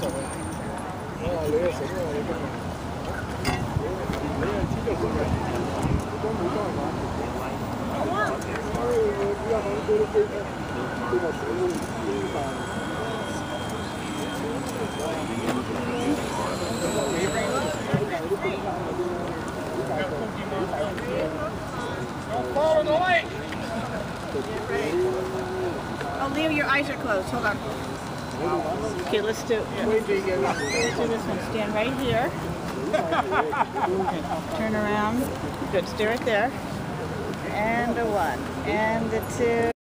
Oh, Leo, your eyes are closed. Hold on. Okay, let's do, let's do this one. Stand right here. Turn around. Good. Stay right there. And a one. And a two.